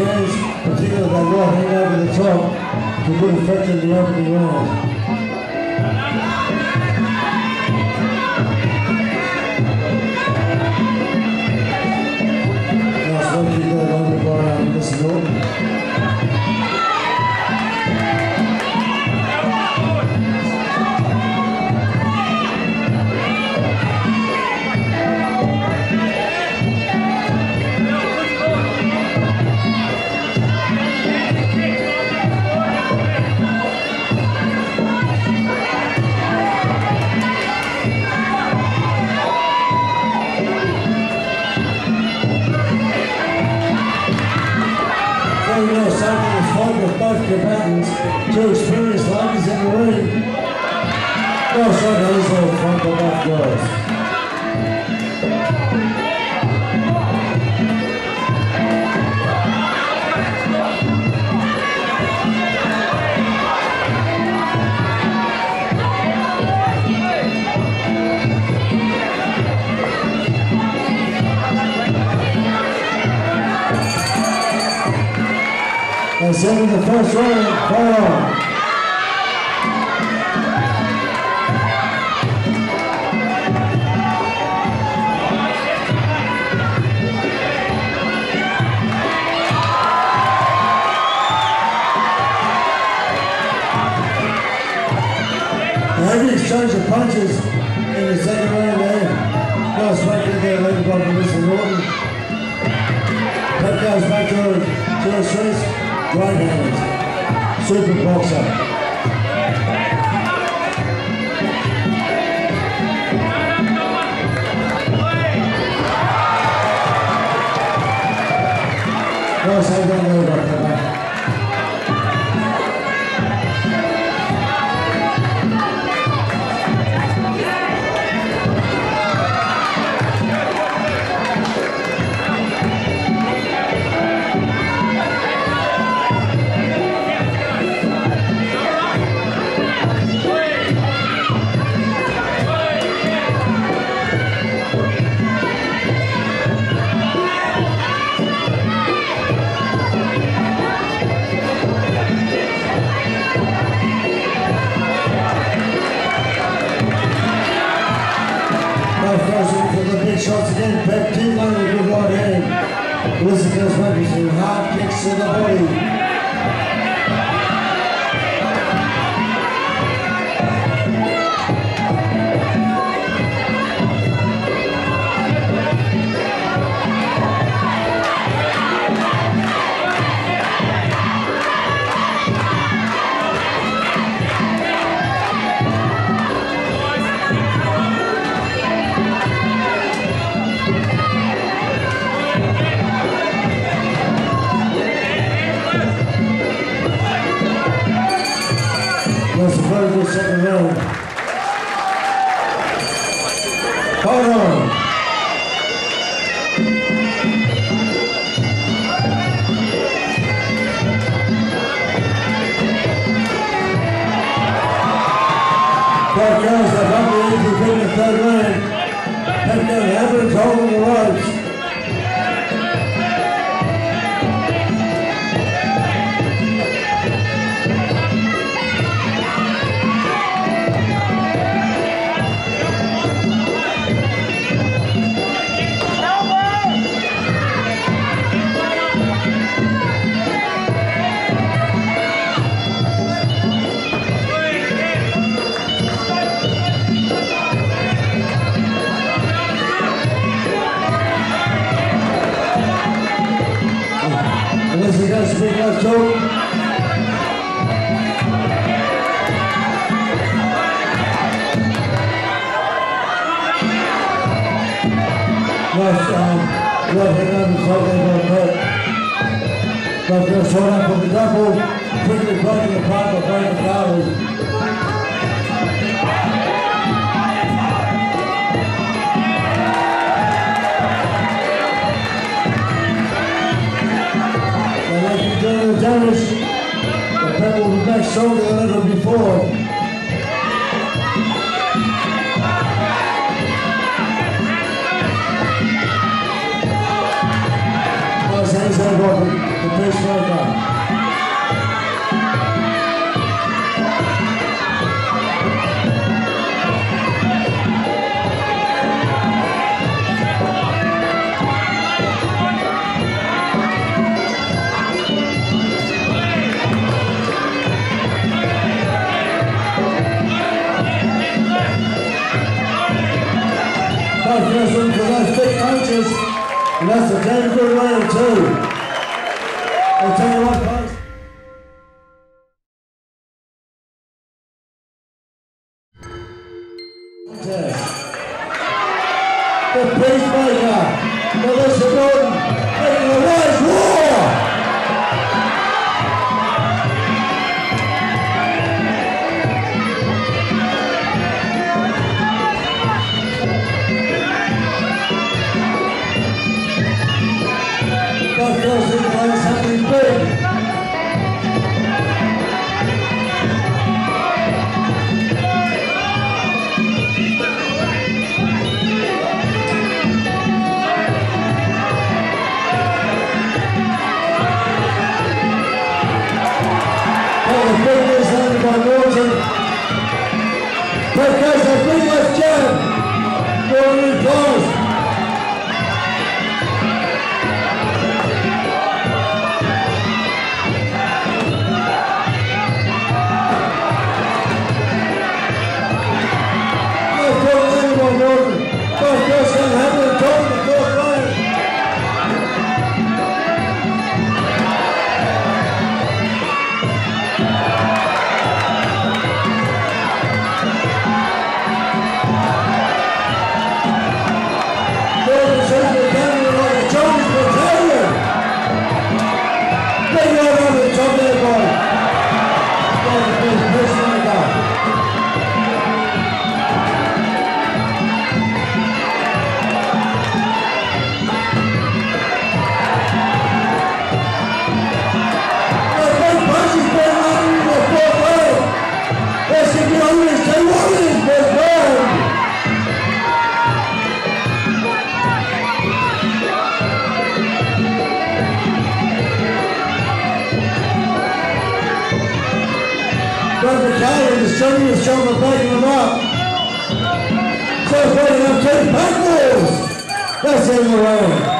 hands, particularly that right hand over the top, to good effect in the opening round. By both combatants, two experienced ladies in the ring. Well shot, Hazel, front by both girls. The on. The heavy exchange of punches in the second round there. Nice fight there, led by Mr. Norton. That goes back to to the streets. Right hands. Super boxer. Nice hand on there, this weapon, some hard kicks to the body. On. Both guys have been in the third round. Have done average holding the ropes. Nice, um, well, hang on to something about that. But they're showing up with the double, quickly breaking the Brandon Cowley. And like you've done the damage, the pebble be back stronger than ever before. That's a damn good round too. I'll tell you what, Norton close. Brother Calvin is turning his shoulder, backing him up. So fighting up two backwards. That's in the round.